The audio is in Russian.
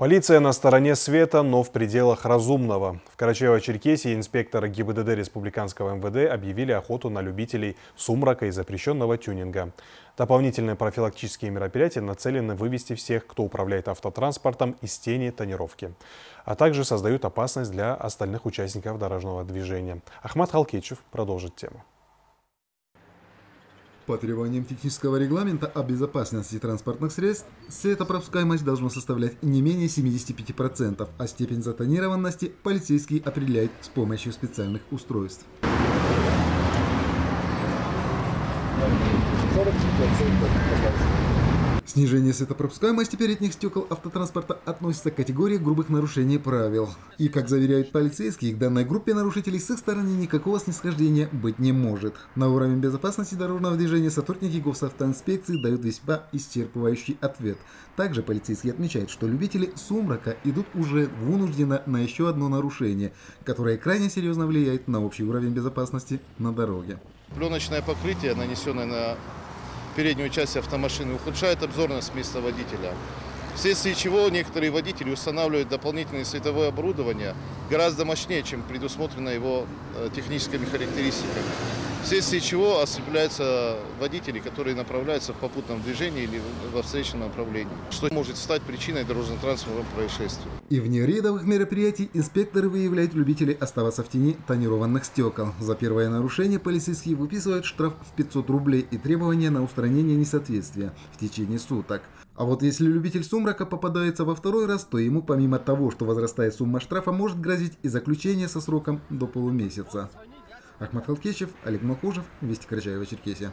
Полиция на стороне света, но в пределах разумного. В Карачаево-Черкесии инспекторы ГИБДД Республиканского МВД объявили охоту на любителей сумрака и запрещенного тюнинга. Дополнительные профилактические мероприятия нацелены вывести всех, кто управляет автотранспортом, из тени тонировки, а также создают опасность для остальных участников дорожного движения. Ахмат Халкичев продолжит тему. По требованиям технического регламента о безопасности транспортных средств, светопропускаемость должна составлять не менее 75%, а степень затонированности полицейские определяют с помощью специальных устройств. 40 Снижение светопропускаемости передних стекол автотранспорта относится к категории грубых нарушений правил. И, как заверяют полицейские, к данной группе нарушителей с их стороны никакого снисхождения быть не может. На уровень безопасности дорожного движения сотрудники госавтоинспекции дают весьма исчерпывающий ответ. Также полицейские отмечают, что любители сумрака идут уже вынужденно на еще одно нарушение, которое крайне серьезно влияет на общий уровень безопасности на дороге. Пленочное покрытие, нанесенное на переднюю часть автомашины, ухудшает обзорность места водителя. Вследствие чего некоторые водители устанавливают дополнительное световое оборудование гораздо мощнее, чем предусмотрено его э, техническими характеристиками вследствие чего ослепляются водители, которые направляются в попутном движении или во встречном направлении, что может стать причиной дорожно-транспортного происшествия. И вне рейдовых мероприятий инспекторы выявляют любителей оставаться в тени тонированных стекол. За первое нарушение полицейские выписывают штраф в 500 рублей и требования на устранение несоответствия в течение суток. А вот если любитель сумрака попадается во второй раз, то ему помимо того, что возрастает сумма штрафа, может грозить и заключение со сроком до полумесяца. Ахмат Халкечев, Олег Макужев, Вести Карачаева, Черкесия.